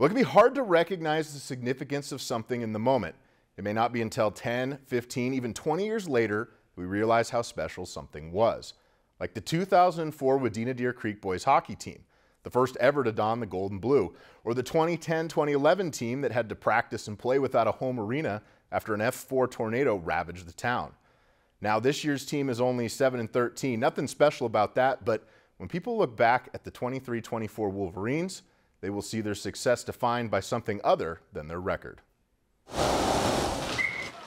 Well, it can be hard to recognize the significance of something in the moment. It may not be until 10, 15, even 20 years later we realize how special something was. Like the 2004 Wadena Deer Creek boys hockey team, the first ever to don the gold and blue, or the 2010-2011 team that had to practice and play without a home arena after an F4 tornado ravaged the town. Now this year's team is only 7 and 13. Nothing special about that, but when people look back at the 23-24 Wolverines, they will see their success defined by something other than their record.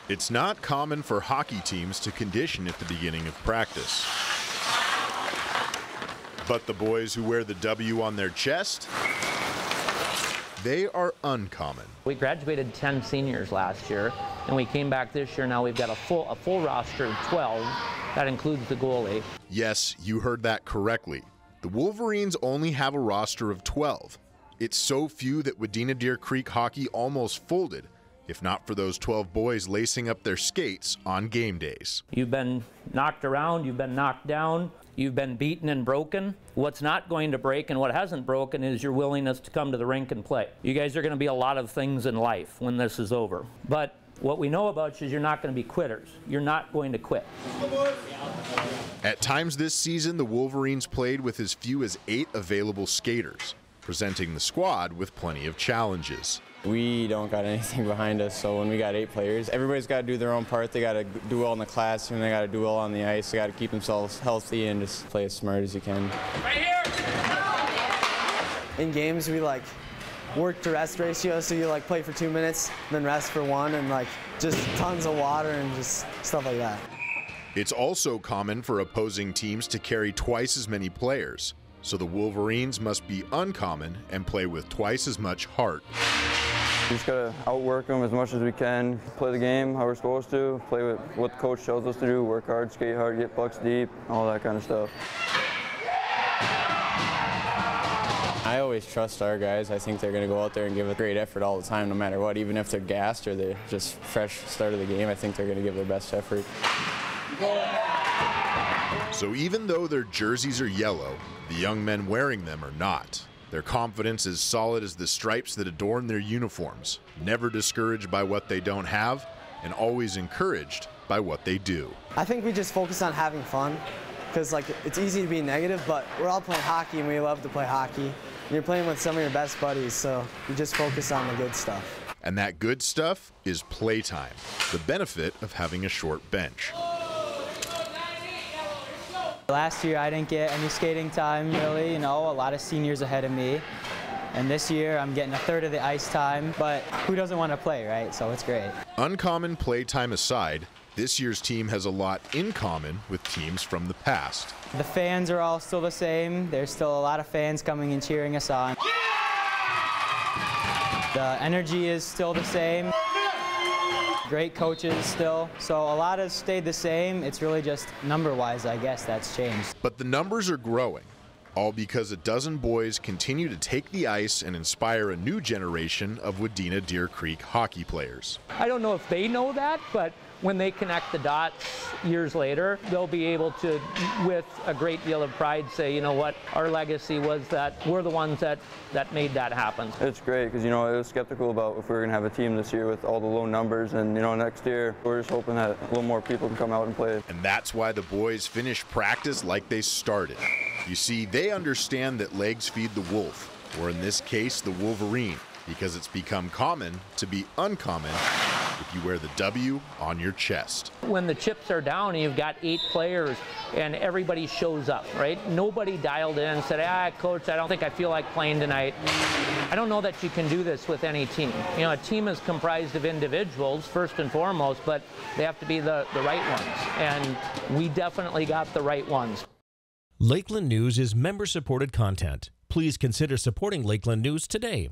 It's not common for hockey teams to condition at the beginning of practice. But the boys who wear the W on their chest, they are uncommon. We graduated 10 seniors last year, and we came back this year. Now we've got a full, a full roster of 12. That includes the goalie. Yes, you heard that correctly. The Wolverines only have a roster of 12. It's so few that Wadena Deer Creek hockey almost folded if not for those 12 boys lacing up their skates on game days. You've been knocked around, you've been knocked down, you've been beaten and broken. What's not going to break and what hasn't broken is your willingness to come to the rink and play. You guys are going to be a lot of things in life when this is over. But what we know about you is you're not going to be quitters. You're not going to quit. At times this season, the Wolverines played with as few as eight available skaters, presenting the squad with plenty of challenges. We don't got anything behind us, so when we got eight players, everybody's got to do their own part. They got to do well in the classroom, they got to do well on the ice, they got to keep themselves healthy and just play as smart as you can. Right here! In games, we like work to rest ratio, so you like play for two minutes, then rest for one, and like just tons of water and just stuff like that. It's also common for opposing teams to carry twice as many players, so the Wolverines must be uncommon and play with twice as much heart. We just gotta outwork them as much as we can, play the game how we're supposed to, play with what the coach tells us to do, work hard, skate hard, get pucks deep, all that kind of stuff. I always trust our guys. I think they're going to go out there and give a great effort all the time, no matter what. Even if they're gassed or they're just fresh start of the game, I think they're going to give their best effort. So even though their jerseys are yellow, the young men wearing them are not. Their confidence is solid as the stripes that adorn their uniforms, never discouraged by what they don't have, and always encouraged by what they do. I think we just focus on having fun, because like it's easy to be negative, but we're all playing hockey and we love to play hockey. And you're playing with some of your best buddies, so you just focus on the good stuff. And that good stuff is playtime, the benefit of having a short bench. Last year I didn't get any skating time really, you know, a lot of seniors ahead of me. And this year I'm getting a third of the ice time, but who doesn't want to play, right? So it's great. Uncommon play time aside, this year's team has a lot in common with teams from the past. The fans are all still the same. There's still a lot of fans coming and cheering us on. The energy is still the same great coaches still. So a lot has stayed the same. It's really just number-wise, I guess, that's changed. But the numbers are growing, all because a dozen boys continue to take the ice and inspire a new generation of Wadena Deer Creek hockey players. I don't know if they know that, but when they connect the dots years later, they'll be able to, with a great deal of pride, say, you know what, our legacy was that we're the ones that, that made that happen. It's great because, you know, I was skeptical about if we were going to have a team this year with all the low numbers. And, you know, next year, we're just hoping that a little more people can come out and play. And that's why the boys finish practice like they started. You see, they understand that legs feed the wolf, or in this case, the wolverine, because it's become common to be uncommon if you wear the W on your chest. When the chips are down and you've got eight players and everybody shows up, right? Nobody dialed in and said, ah, coach, I don't think I feel like playing tonight. I don't know that you can do this with any team. You know, a team is comprised of individuals, first and foremost, but they have to be the, the right ones. And we definitely got the right ones. Lakeland News is member supported content. Please consider supporting Lakeland News today.